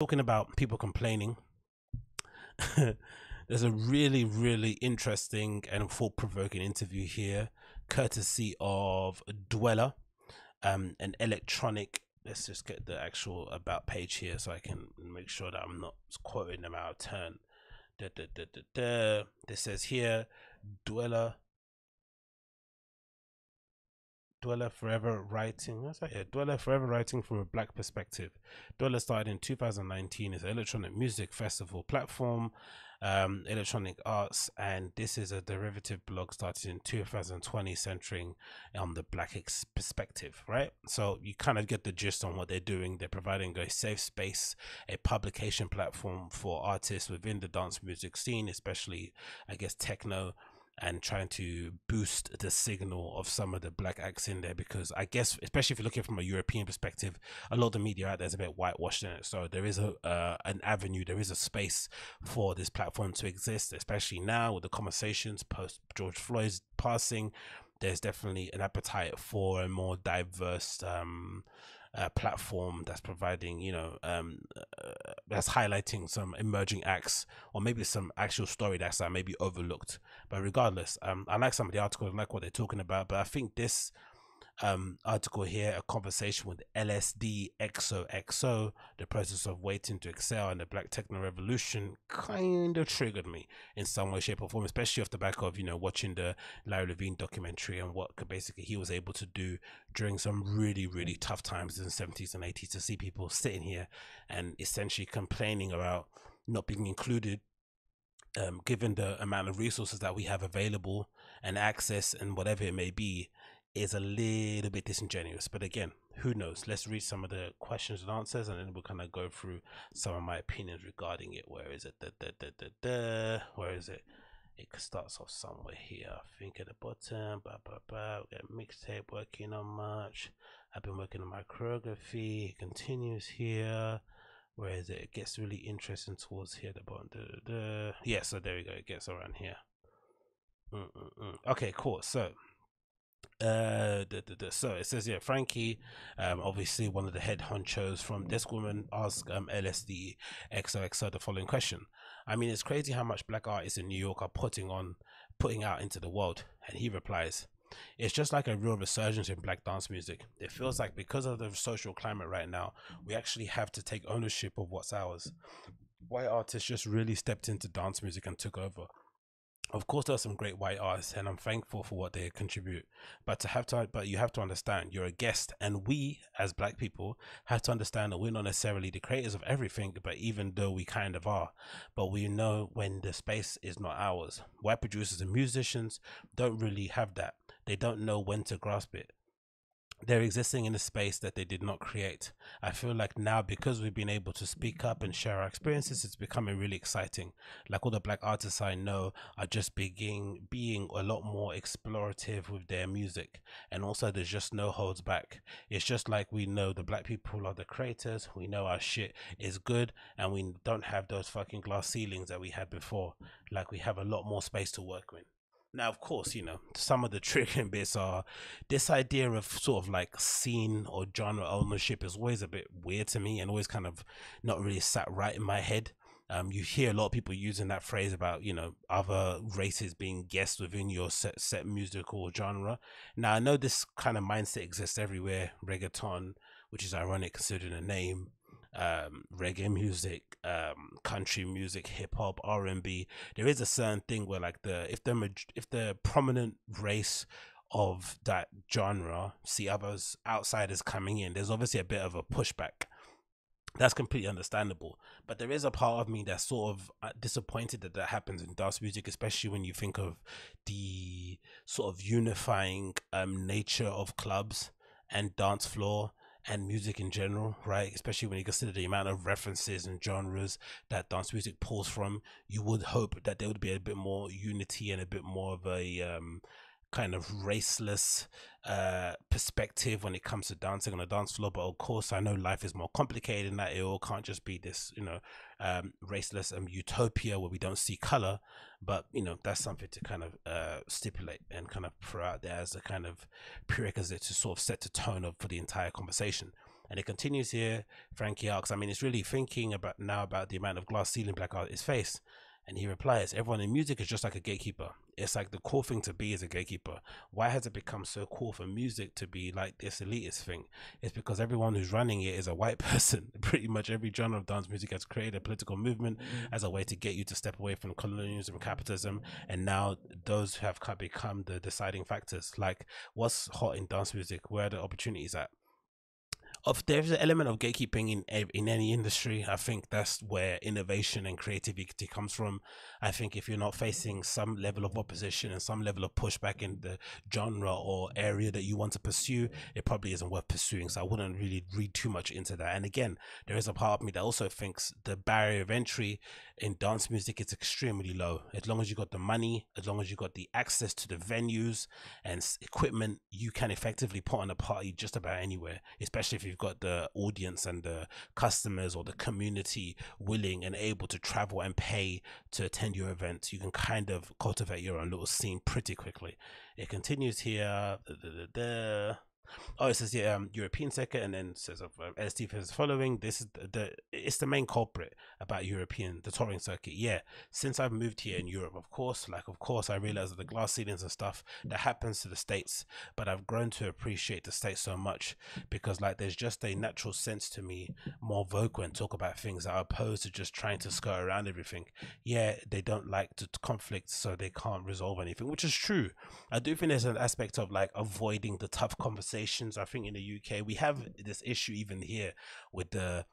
talking about people complaining. There's a really, really interesting and thought provoking interview here, courtesy of Dweller, um, an electronic. Let's just get the actual about page here so I can make sure that I'm not quoting them out of turn. Da, da, da, da, da. This says here, Dweller Dweller Forever Writing. What's that? Yeah, Dweller Forever Writing from a Black Perspective. Dweller started in 2019 as an electronic music festival platform, um, electronic arts, and this is a derivative blog started in 2020 centering on the Black perspective, right? So you kind of get the gist on what they're doing. They're providing a safe space, a publication platform for artists within the dance music scene, especially, I guess, techno and trying to boost the signal of some of the black acts in there because I guess especially if you're looking from a European perspective, a lot of the media out there is a bit whitewashed in it. So there is a uh, an avenue, there is a space for this platform to exist, especially now with the conversations post George Floyd's passing. There's definitely an appetite for a more diverse um, uh, platform that's providing, you know, um, uh, that's highlighting some emerging acts or maybe some actual story that's uh, maybe overlooked. But regardless, um, I like some of the articles, I like what they're talking about. But I think this um, article here, a conversation with LSD XOXO, the process of waiting to excel and the Black Techno Revolution kind of triggered me in some way, shape, or form, especially off the back of, you know, watching the Larry Levan documentary and what basically he was able to do during some really, really tough times in the 70s and 80s to see people sitting here and essentially complaining about not being included um, given the amount of resources that we have available and access and whatever it may be is a little bit disingenuous. But again, who knows? Let's read some of the questions and answers, and then we'll kind of go through some of my opinions regarding it. Where is it? Da, da, da, da, da. Where is it? It starts off somewhere here. I think at the bottom. Blah, blah, blah. We got mixtape working on March. I've been working on my choreography. It continues here. Where is it? It gets really interesting towards here. The bottom. Da, da, da. Yeah, so there we go. It gets around here. Mm -mm -mm. Okay, cool. So uh da, da, da. so it says yeah frankie um obviously one of the head honchos from Discwoman asked um lsd xoxo the following question. I mean it's crazy how much black artists in new york are putting on putting out into the world. And he replies it's just like a real resurgence in black dance music. It feels like because of the social climate right now we actually have to take ownership of what's ours. White artists just really stepped into dance music and took over of course there are some great white artists and i'm thankful for what they contribute. But to have to but you have to understand you're a guest and we as black people have to understand that we're not necessarily the creators of everything but even though we kind of are but we know when the space is not ours. White producers and musicians don't really have that. They don't know when to grasp it they're existing in a space that they did not create. I feel like now because we've been able to speak up and share our experiences, it's becoming really exciting. Like all the black artists I know are just being being a lot more explorative with their music, and also there's just no holds back. It's just like we know the black people are the creators. We know our shit is good, and we don't have those fucking glass ceilings that we had before. Like we have a lot more space to work with. Now, of course, you know, some of the triggering bits are this idea of sort of like scene or genre ownership is always a bit weird to me and always kind of not really sat right in my head. Um, you hear a lot of people using that phrase about, you know, other races being guests within your set, set musical genre. Now, I know this kind of mindset exists everywhere. Reggaeton, which is ironic considering the name, um, reggae music, um, country music, hip hop, R and B. There is a certain thing where like the if the if the prominent race of that genre see others outsiders coming in, there's obviously a bit of a pushback. That's completely understandable, but there is a part of me that's sort of uh, disappointed that that happens in dance music, especially when you think of the sort of unifying um, nature of clubs and dance floor and music in general, right? Especially when you consider the amount of references and genres that dance music pulls from, you would hope that there would be a bit more unity and a bit more of a um, kind of raceless uh, perspective when it comes to dancing on a dance floor. But of course, I know life is more complicated than that. It all can't just be this, you know, um, raceless um, utopia where we don't see color. But you know, that's something to kind of uh, stipulate and kind of throw out there as a kind of prerequisite to sort of set the tone of for the entire conversation. And it continues here. Frankie asks, I mean, it's really thinking about now about the amount of glass ceiling black art is face. And he replies, Everyone in music is just like a gatekeeper. It's like the cool thing to be is a gatekeeper. Why has it become so cool for music to be like this elitist thing? It's because everyone who's running it is a white person. Pretty much every genre of dance music has created a political movement mm-hmm. as a way to get you to step away from colonialism and capitalism. And now those have become the deciding factors. Like, what's hot in dance music? Where are the opportunities at? Of there's an element of gatekeeping in in any industry. I think that's where innovation and creativity comes from. I think if you're not facing some level of opposition and some level of pushback in the genre or area that you want to pursue, it probably isn't worth pursuing. So I wouldn't really read too much into that. And again, there is a part of me that also thinks the barrier of entry in dance music is extremely low. As long as you got the money, as long as you got the access to the venues and equipment, you can effectively put on a party just about anywhere, especially if you've got the audience and the customers or the community willing and able to travel and pay to attend your events. You can kind of cultivate your own little scene pretty quickly. It continues here. Da, da, da, Oh, it says yeah, um, European sector, and then says of um, LSD is following. This is the, the, it's the main culprit about European the touring circuit. Yeah, since I've moved here in Europe, of course, like of course, I realize that the glass ceilings and stuff that happens to the states, but I've grown to appreciate the states so much because like there's just a natural sense to me more vocal and talk about things that are opposed to just trying to skirt around everything. Yeah, they don't like to conflict, so they can't resolve anything, which is true. I do think there's an aspect of like avoiding the tough conversation conversations. I think in the UK we have this issue even here with the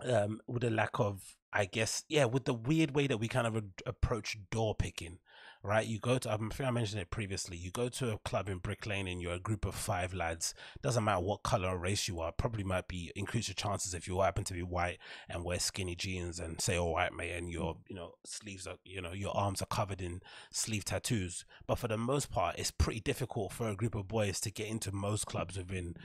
um with the lack of I guess yeah with the weird way that we kind of a- approach door picking right? You go to, I think I mentioned it previously, you go to a club in Brick Lane and you're a group of five lads, doesn't matter what color or race you are, probably might be increase your chances if you happen to be white and wear skinny jeans and say, oh, all right, mate, and your, you know, sleeves are, you know, your arms are covered in sleeve tattoos. But for the most part, it's pretty difficult for a group of boys to get into most clubs within,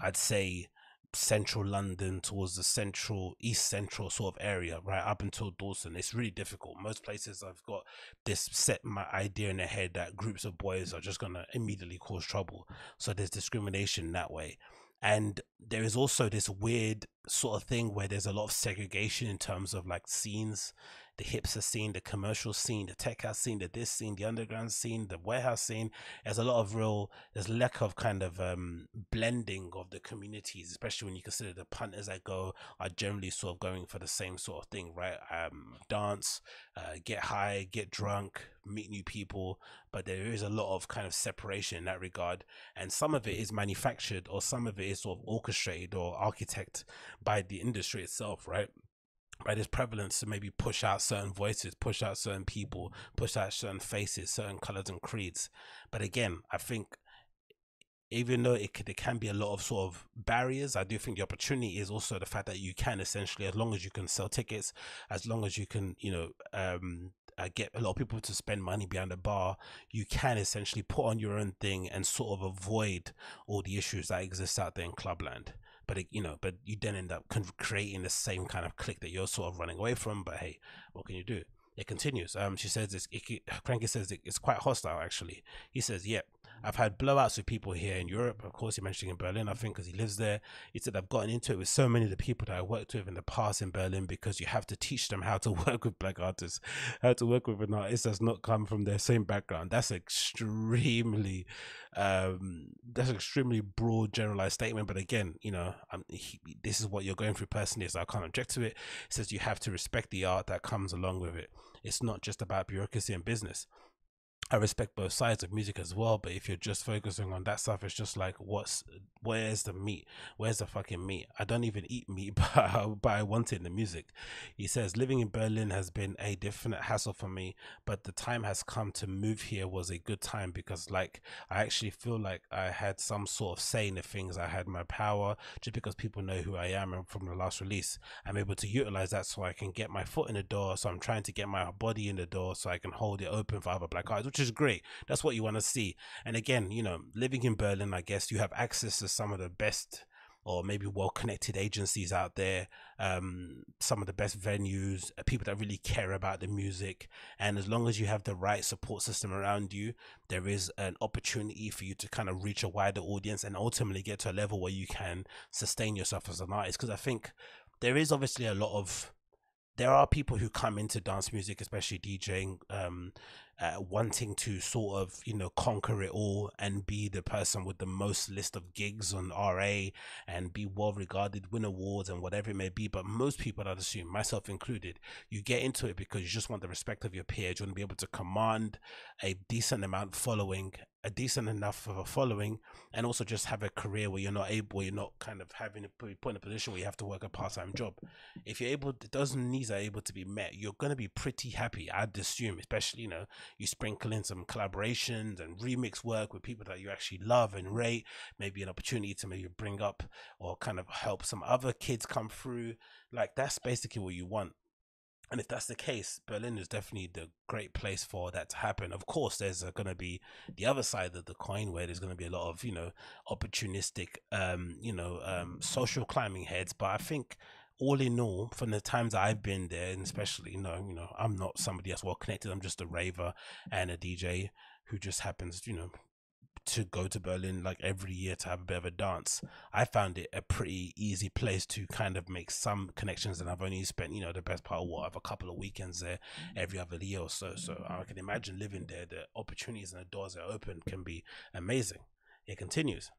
I'd say, central London towards the central east central sort of area, right up until Dalston. It's really difficult. Most places I've got this set my idea in the head that groups of boys are just gonna immediately cause trouble. So there's discrimination that way. And there is also this weird sort of thing where there's a lot of segregation in terms of like scenes the hipster scene, the commercial scene, the tech house scene, the this scene, the underground scene, the warehouse scene. There's a lot of real, there's lack of kind of um, blending of the communities, especially when you consider the punters that go are generally sort of going for the same sort of thing, right? Um, dance, uh, get high, get drunk, meet new people, but there is a lot of kind of separation in that regard. And some of it is manufactured or some of it is sort of orchestrated or architect by the industry itself, right? By this prevalence to maybe push out certain voices, push out certain people, push out certain faces, certain colors and creeds. But again, I think even though it, there can be a lot of sort of barriers, I do think the opportunity is also the fact that you can essentially, as long as you can sell tickets, as long as you can, you know, um, uh, get a lot of people to spend money behind the bar, you can essentially put on your own thing and sort of avoid all the issues that exist out there in clubland but it, you know, but you then end up creating the same kind of click that you're sort of running away from. But hey, what can you do? It continues. Um, she says this. It, Frankie says it, it's quite hostile. Actually, he says, "Yep, yeah, I've had blowouts with people here in Europe. Of course, he mentioned in Berlin, I think, because he lives there. He said, I've gotten into it with so many of the people that I worked with in the past in Berlin because you have to teach them how to work with black artists, how to work with an artist that's not come from their same background. That's extremely, um, that's extremely broad, generalized statement. But again, you know, he, this is what you're going through personally, so I can't object to it. He says you have to respect the art that comes along with it. It's not just about bureaucracy and business. I respect both sides of music as well, but if you're just focusing on that stuff, it's just like, what's where's the meat? Where's the fucking meat? I don't even eat meat, but, but I want it in the music. He says, living in Berlin has been a definite hassle for me, but the time has come to move here was a good time because, like, I actually feel like I had some sort of say in the things. I had my power just because people know who I am from the last release. I'm able to utilize that so I can get my foot in the door. So I'm trying to get my body in the door so I can hold it open for other black artists, which is great. That's what you want to see. And again, you know, living in Berlin, I guess you have access to some of the best or maybe well connected agencies out there, um, some of the best venues, uh, people that really care about the music. And as long as you have the right support system around you, there is an opportunity for you to kind of reach a wider audience and ultimately get to a level where you can sustain yourself as an artist. Because I think there is obviously a lot of there are people who come into dance music, especially DJing, um, uh, wanting to sort of you know conquer it all and be the person with the most list of gigs on RA and be well regarded, win awards and whatever it may be. But most people, I'd assume, myself included, you get into it because you just want the respect of your peers. You want to be able to command a decent amount following a decent enough of a following and also just have a career where you're not able you're not kind of having to put in a position where you have to work a part-time job. If you're able those needs are able to be met you're going to be pretty happy i'd assume especially you know you sprinkle in some collaborations and remix work with people that you actually love and rate maybe an opportunity to maybe bring up or kind of help some other kids come through. Like that's basically what you want and if that's the case, Berlin is definitely the great place for that to happen. Of course, there's going to be the other side of the coin where there's going to be a lot of, you know, opportunistic, um, you know, um, social climbing heads. But I think all in all, from the times I've been there, and especially, you know, you know, I'm not somebody that's well connected. I'm just a raver and a DJ who just happens, you know, to go to Berlin like every year to have a bit of a dance. I found it a pretty easy place to kind of make some connections, and I've only spent you know the best part of what of a couple of weekends there every other year or so. So I can imagine living there. The opportunities and the doors that open can be amazing. It continues.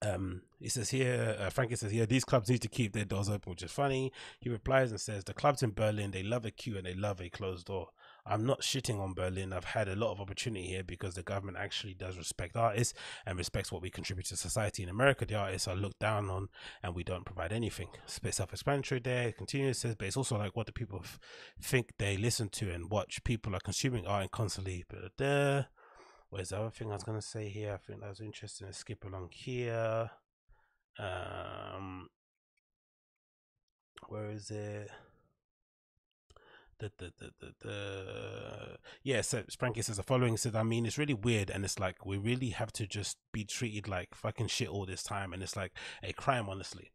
Um, he says here, uh, Frankie says here, these clubs need to keep their doors open, which is funny. He replies and says, the clubs in Berlin, they love a queue and they love a closed door. I'm not shitting on Berlin. I've had a lot of opportunity here because the government actually does respect artists and respects what we contribute to society. In America, the artists are looked down on and we don't provide anything. It's a bit self explanatory there. It continues, says, but it's also like what the people f- think they listen to and watch. People are consuming art and constantly. But there. Where's the other thing I was going to say here? I think that was interesting. Let's skip along here. Um, where is it? The, the, the, the, yeah so Frankie says the following says I mean it's really weird and it's like we really have to just be treated like fucking shit all this time and it's like a crime honestly.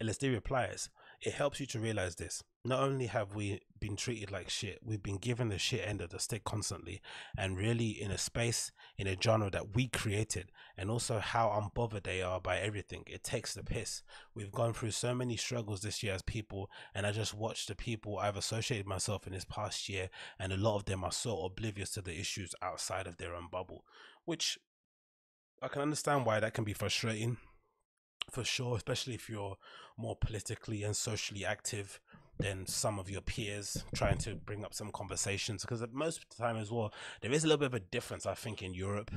LSD replies it helps you to realize this. Not only have we been treated like shit, we've been given the shit end of the stick constantly, and really in a space, in a genre that we created, and also how unbothered they are by everything. It takes the piss. We've gone through so many struggles this year as people, and I just watched the people I've associated myself in this past year, and a lot of them are so oblivious to the issues outside of their own bubble, which I can understand why that can be frustrating for sure, especially if you're more politically and socially active than some of your peers trying to bring up some conversations because most of the time as well there is a little bit of a difference i think in europe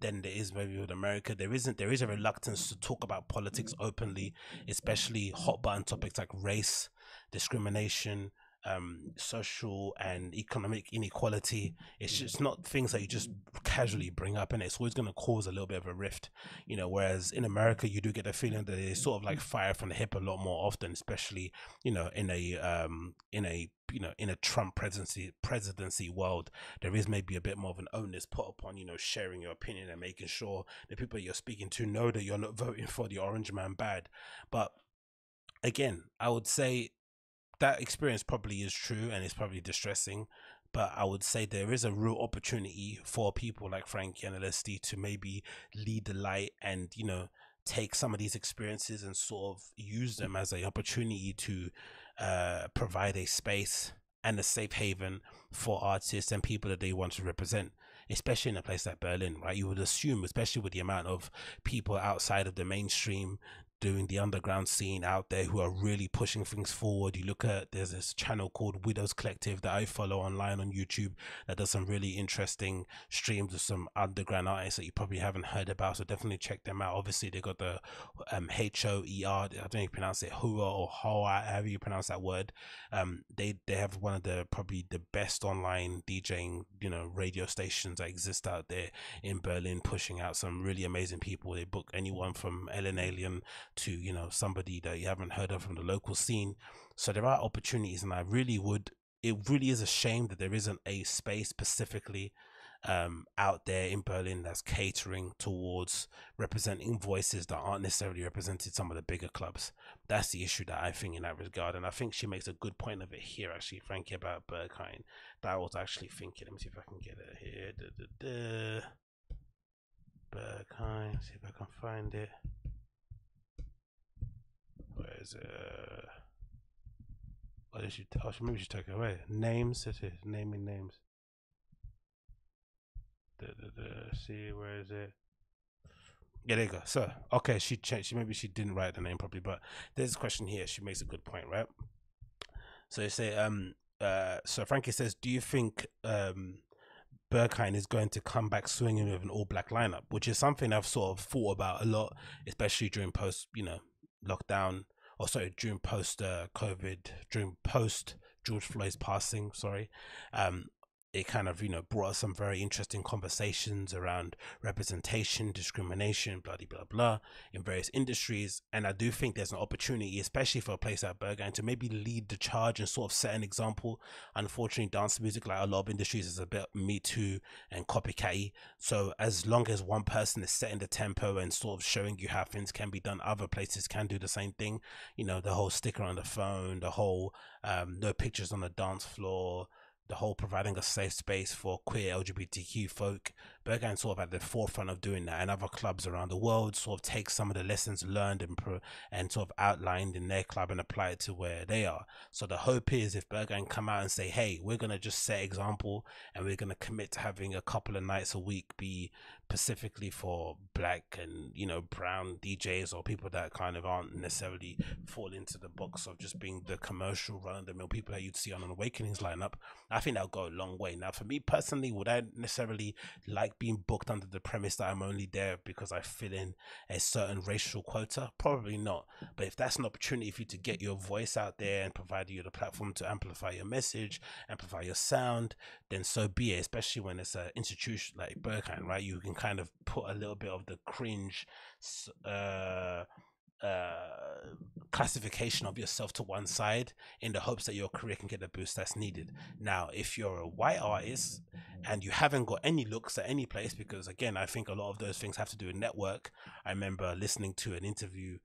than there is maybe with america. There isn't there is a reluctance to talk about politics openly especially hot button topics like race discrimination um, social and economic inequality. It's just not things that you just casually bring up, and it's always going to cause a little bit of a rift, you know. Whereas in America, you do get the feeling that it's sort of like fire from the hip a lot more often, especially you know in a um, in a you know in a Trump presidency presidency world, there is maybe a bit more of an onus put upon you know sharing your opinion and making sure the people you're speaking to know that you're not voting for the orange man bad, but again, I would say that experience probably is true and it's probably distressing but I would say there is a real opportunity for people like Frankie and LSD to maybe lead the light and you know take some of these experiences and sort of use them as an opportunity to uh, provide a space and a safe haven for artists and people that they want to represent especially in a place like Berlin, right? You would assume, especially with the amount of people outside of the mainstream doing the underground scene out there who are really pushing things forward. You look at there's this channel called Widows Collective that I follow online on YouTube that does some really interesting streams of some underground artists that you probably haven't heard about. So definitely check them out. Obviously they got the um H O E R. I don't know you pronounce it Hua or Hoa, however you pronounce that word. Um they they have one of the probably the best online DJing, you know, radio stations that exist out there in Berlin, pushing out some really amazing people. They book anyone from Ellen Allien to you know somebody that you haven't heard of from the local scene so there are opportunities and i really would it really is a shame that there isn't a space specifically um, out there in Berlin that's catering towards representing voices that aren't necessarily represented some of the bigger clubs. That's the issue that I think in that regard, and I think she makes a good point of it here, actually, Frankie, about Berghain. That I was actually thinking. Let me see if I can get it here. Da, da, da. Berghain, see if I can find it. Where is it? What did she? Oh, maybe she took it away. Names. It is naming names. Da, da, da. See where is it? Yeah, there you go. So, okay, she changed. She maybe she didn't write the name properly, but there's a question here. She makes a good point, right? So you say, um, uh, so Frankie says, do you think um Berghain is going to come back swinging with an all black lineup, which is something I've sort of thought about a lot, especially during post, you know, lockdown or sorry, during post uh, COVID, during post George Floyd's passing, sorry, um, it kind of you know brought us some very interesting conversations around representation discrimination blah blah blah in various industries. And i do think there's an opportunity especially for a place like Berghain to maybe lead the charge and sort of set an example. Unfortunately dance music like a lot of industries is a bit me too and copycatty so as long as one person is setting the tempo and sort of showing you how things can be done other places can do the same thing. You know the whole sticker on the phone the whole um, no pictures on the dance floor the whole providing a safe space for queer LGBTQ folk. Berghain sort of at the forefront of doing that, and other clubs around the world sort of take some of the lessons learned and pro- and sort of outlined in their club and apply it to where they are. So the hope is if Berghain come out and say, "Hey, we're gonna just set example, and we're gonna commit to having a couple of nights a week be specifically for black and you know brown DJs or people that kind of aren't necessarily fall into the box of just being the commercial run of the mill people that you'd see on an Awakenings lineup. I think that'll go a long way. Now, for me personally, would I necessarily like being booked under the premise that I'm only there because I fill in a certain racial quota? Probably not. But if that's an opportunity for you to get your voice out there and provide you the platform to amplify your message, amplify your sound, then so be it. Especially when it's an institution like Berghain, right? You can kind of put a little bit of the cringe uh, uh, classification of yourself to one side in the hopes that your career can get the boost that's needed. Now, if you're a white artist and you haven't got any looks at any place, because again, I think a lot of those things have to do with network. I remember listening to an interview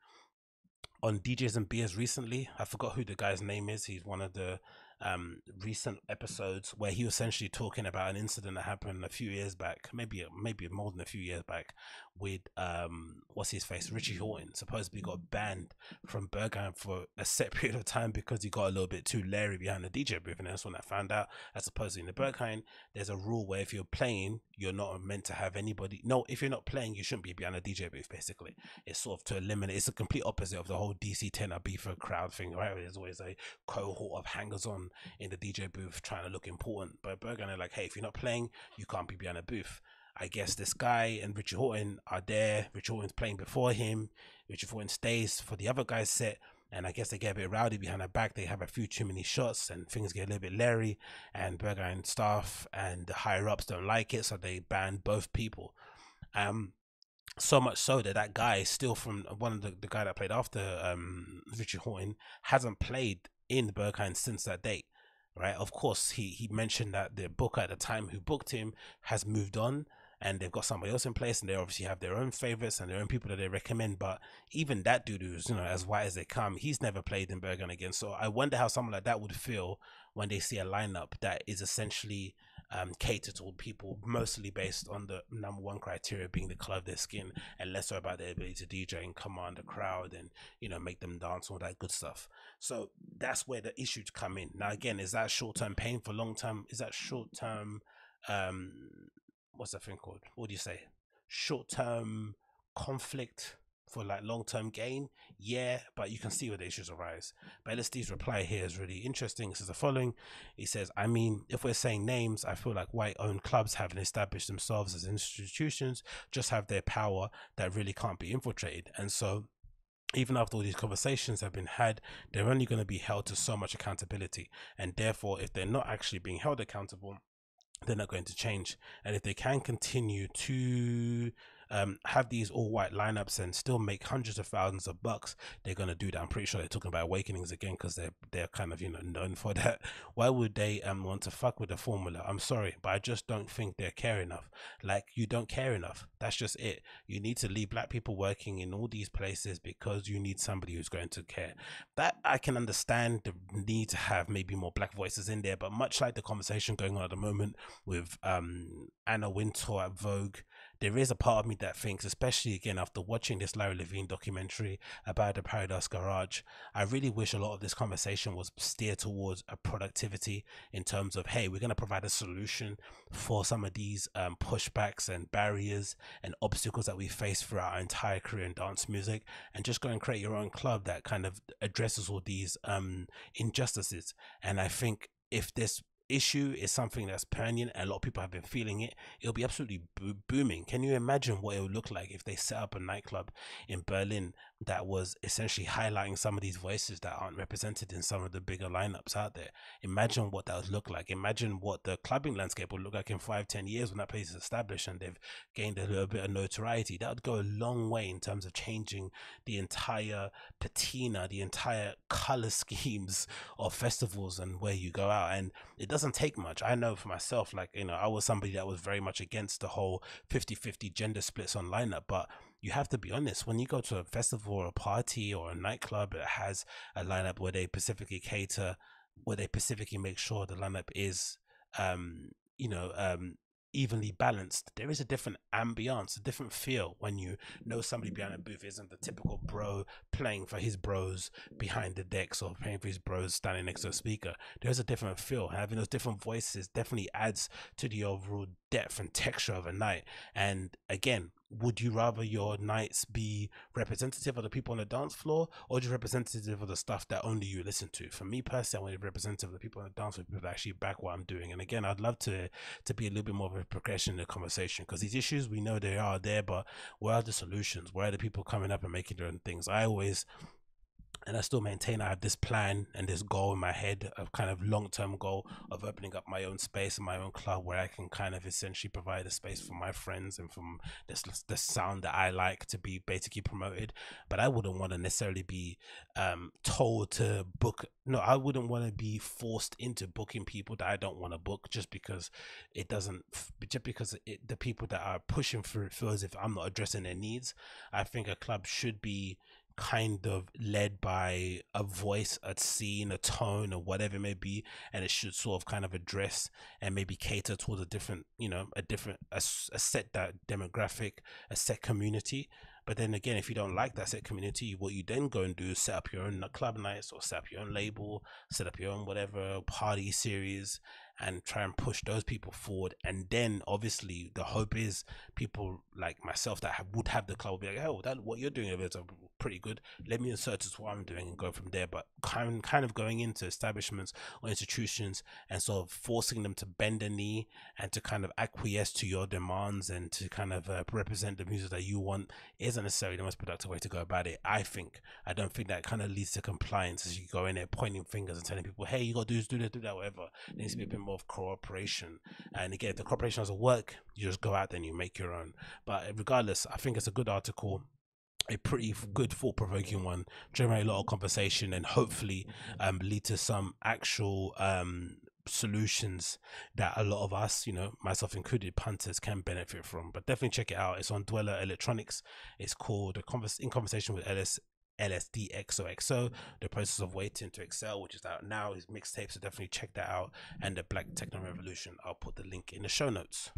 on DJs and beers recently. I forgot who the guy's name is. He's one of the um, recent episodes where he was essentially talking about an incident that happened a few years back, maybe maybe more than a few years back, with um, what's his face, Richie Hawtin, supposedly got banned from Berghain for a set period of time because he got a little bit too leery behind the DJ booth, and that's when I found out. As supposedly in the Berghain, there's a rule where if you're playing, you're not meant to have anybody. No, if you're not playing, you shouldn't be behind a DJ booth. Basically, it's sort of to eliminate. It's the complete opposite of the whole DC Tenor beef crowd thing, right? There's always a cohort of hangers on in the DJ booth trying to look important. But Berghain are like, hey, if you're not playing, you can't be behind a booth. I guess this guy and Richard Hawtin are there. Richard Hawtin's playing before him. Richard Hawtin stays for the other guy's set. And I guess they get a bit rowdy behind the back. They have a few too many shots and things get a little bit leery. And Berghain staff and the higher ups don't like it. So they ban both people. Um, so much so that that guy still from one of the, the guy that played after um, Richard Hawtin hasn't played in Berghain since that date. Right, of course, he he mentioned that the booker at the time who booked him has moved on, and they've got somebody else in place, and they obviously have their own favorites and their own people that they recommend. But even that dude, who's you know as white as they come, he's never played in Berghain again. So I wonder how someone like that would feel when they see a lineup that is essentially um, cater to people mostly based on the number one criteria being the color of their skin and less so about their ability to DJ and command the crowd and you know make them dance all that good stuff. So that's where the issues come in. Now again, is that short term pain for long term? Is that short term? Um, what's that thing called? What do you say? Short term conflict for like long term gain, yeah, but you can see where the issues arise. But LSD's reply here is really interesting. It says the following He says, I mean, if we're saying names, I feel like white owned clubs haven't established themselves as institutions, just have their power that really can't be infiltrated. And so even after all these conversations have been had, they're only going to be held to so much accountability. And therefore, if they're not actually being held accountable, they're not going to change. And if they can continue to um, have these all white lineups and still make hundreds of thousands of bucks, they're gonna do that. I'm pretty sure they're talking about Awakenings again because they're they're kind of you know known for that. Why would they um want to fuck with the formula? I'm sorry, but I just don't think they care enough. Like you don't care enough. That's just it. You need to leave black people working in all these places because you need somebody who's going to care. That I can understand the need to have maybe more black voices in there, but much like the conversation going on at the moment with um Anna Wintour at Vogue there is a part of me that thinks, especially again after watching this Larry Levan documentary about the Paradise Garage, I really wish a lot of this conversation was steered towards a productivity in terms of, hey, we're going to provide a solution for some of these um, pushbacks and barriers and obstacles that we face throughout our entire career in dance music, and just go and create your own club that kind of addresses all these um, injustices. And I think if this issue is something that's poignant and a lot of people have been feeling it it'll be absolutely bo- booming. Can you imagine what it would look like if they set up a nightclub in berlin that was essentially highlighting some of these voices that aren't represented in some of the bigger lineups out there. Imagine what that would look like. Imagine what the clubbing landscape would look like in five ten years when that place is established and they've gained a little bit of notoriety. That would go a long way in terms of changing the entire patina the entire color schemes of festivals and where you go out. And it doesn't take much. I know for myself, like, you know, I was somebody that was very much against the whole 50 50 gender splits on lineup, but you have to be honest when you go to a festival or a party or a nightclub that has a lineup where they specifically cater where they specifically make sure the lineup is um you know um evenly balanced, there is a different ambiance, a different feel when you know somebody behind a booth isn't the typical bro playing for his bros behind the decks or playing for his bros standing next to a speaker. There's a different feel. Having those different voices definitely adds to the overall depth and texture of a night. And again, would you rather your nights be representative of the people on the dance floor or just representative of the stuff that only you listen to? For me personally, I want to be representative of the people on the dance floor, people that actually back what I'm doing. And again, I'd love to to be a little bit more of a progression in the conversation because these issues we know they are there, but where are the solutions? Where are the people coming up and making their own things? I always and I still maintain I have this plan and this goal in my head, a kind of long term goal of opening up my own space and my own club where I can kind of essentially provide a space for my friends and from this the sound that I like to be basically promoted. But I wouldn't want to necessarily be um, told to book. No, I wouldn't want to be forced into booking people that I don't want to book just because it doesn't. Just because it, the people that are pushing for it feel as if I'm not addressing their needs. I think a club should be kind of led by a voice, a scene, a tone, or whatever it may be, and it should sort of kind of address and maybe cater towards a different, you know, a different, a, a set that demographic, a set community. But then again, if you don't like that set community, what you then go and do is set up your own club nights or set up your own label, set up your own whatever party series, and try and push those people forward. And then obviously the hope is people like myself that have, would have the club will be like, oh, that what you're doing is pretty good. Let me insert to what I'm doing and go from there. But kind kind of going into establishments or institutions and sort of forcing them to bend a knee and to kind of acquiesce to your demands and to kind of uh, represent the music that you want isn't necessarily the most productive way to go about it. I think I don't think that kind of leads to compliance as you go in there pointing fingers and telling people, hey, you got to do this, do that, do that, whatever. Needs to be a bit of cooperation. And again, if the cooperation doesn't work, you just go out there and you make your own. But regardless, I think it's a good article a pretty good thought provoking one, generate a lot of conversation and hopefully um, lead to some actual um, solutions that a lot of us, you know, myself included, punters can benefit from. But definitely check it out. It's on Dweller Electronics. It's called a convers- in conversation with LS LSD XOXO, the process of waiting to excel, which is out now, is mixtape. So definitely check that out. And the Black Techno Revolution. I'll put the link in the show notes.